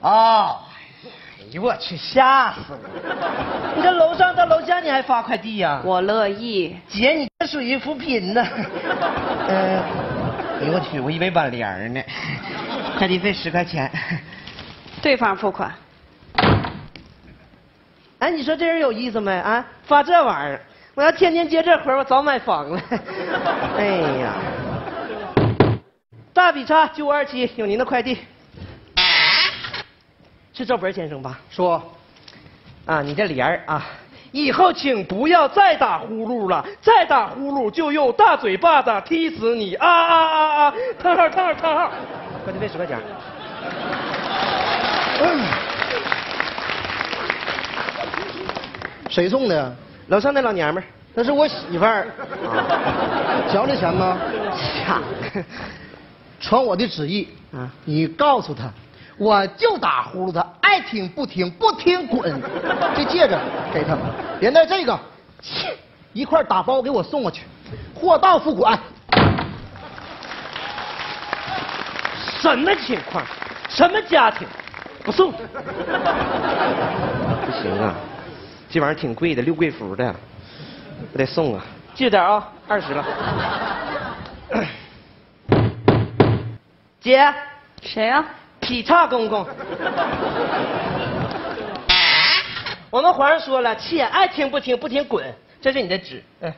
啊！哎呦我去，吓死了！你这楼上到楼下你还发快递呀、我乐意。姐，你这属于扶贫呢。呃，哎呦我去，我以为挽联儿呢。快递费十块钱。对方付款。哎，你说这人有意思没啊？发这玩意儿，我要天天接这活儿我早买房了。哎呀，大笔差九五二七，有您的快递。是赵博先生吧？说，啊，你这帘儿啊，以后请不要再打呼噜了，再打呼噜就用大嘴巴子踢死你！啊啊啊啊！叹号叹号叹号！快递费十块钱。谁送的？楼上那老娘们儿，那是我媳妇儿。交这钱吗？呀，传我的旨意啊你告诉他，我就打呼噜他，爱听不听，不听滚。这戒指给他，连带这个，切一块打包给我送过去，货到付款。什么情况？什么家庭？不送。不行啊，这玩意儿挺贵的，六贵福的，我得送啊。记着点啊，二十了。姐，谁呀、劈叉公公。我们皇上说了，切，爱听不听，不听滚。这是你的纸，嗯，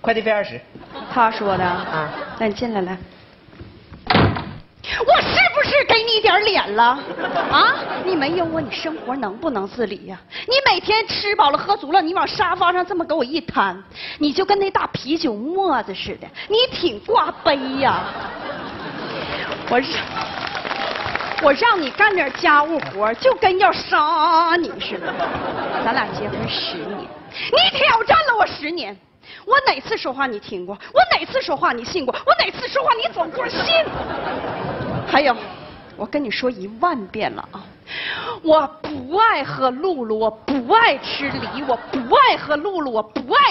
快递费二十。他说的。啊那你进来来。我是不是给你点脸了？啊！你没有我，你生活能不能自理呀、你每天吃饱了喝足了，你往沙发上这么给我一摊，你就跟那大啤酒沫子似的，你挺挂杯呀、我让我让你干点家务活，就跟要杀你似的。咱俩结婚十年，你挑战了我十年，我哪次说话你听过？我哪次说话你信过？我哪次说话你走过信？还有，我跟你说一万遍了啊！我不爱喝露露，我不爱吃梨，我不爱喝露露，我不爱